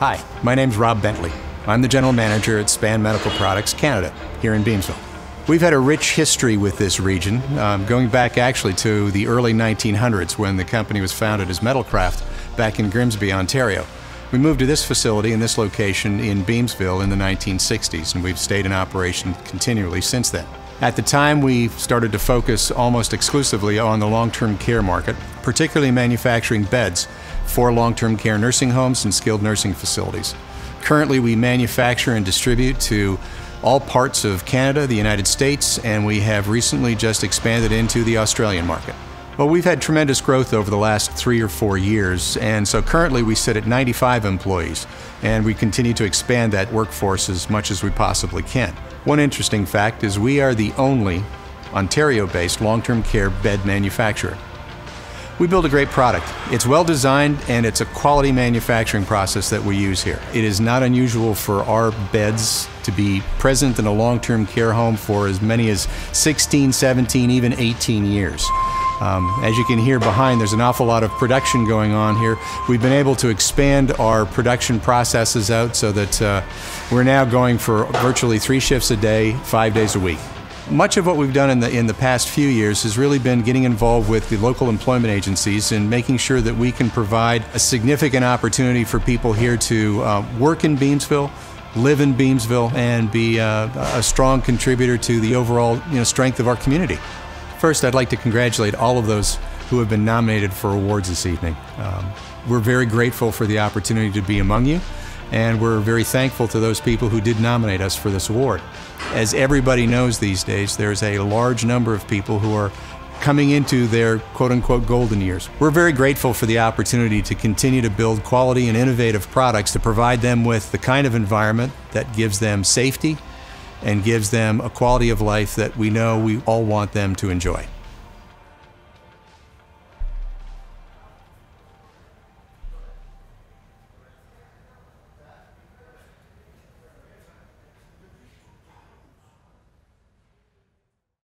Hi, my name's Rob Bentley. I'm the general manager at Span Medical Products Canada here in Beamsville. We've had a rich history with this region, um, going back actually to the early 1900s when the company was founded as Metalcraft back in Grimsby, Ontario. We moved to this facility in this location in Beamsville in the 1960s, and we've stayed in operation continually since then. At the time, we started to focus almost exclusively on the long term care market, particularly manufacturing beds for long term care nursing homes and skilled nursing facilities. Currently, we manufacture and distribute to all parts of Canada, the United States, and we have recently just expanded into the Australian market. Well, we've had tremendous growth over the last three or four years, and so currently we sit at 95 employees, and we continue to expand that workforce as much as we possibly can. One interesting fact is we are the only Ontario based long term care bed manufacturer. We build a great product. It's well designed and it's a quality manufacturing process that we use here. It is not unusual for our beds to be present in a long term care home for as many as 16, 17, even 18 years. Um, as you can hear behind, there's an awful lot of production going on here. We've been able to expand our production processes out so that uh, we're now going for virtually three shifts a day, five days a week. Much of what we've done in the in the past few years has really been getting involved with the local employment agencies and making sure that we can provide a significant opportunity for people here to uh, work in Beamsville, live in Beamsville, and be uh, a strong contributor to the overall you know, strength of our community. First, I'd like to congratulate all of those who have been nominated for awards this evening. Um, we're very grateful for the opportunity to be among you, and we're very thankful to those people who did nominate us for this award. As everybody knows these days, there's a large number of people who are coming into their quote unquote golden years. We're very grateful for the opportunity to continue to build quality and innovative products to provide them with the kind of environment that gives them safety and gives them a quality of life that we know we all want them to enjoy.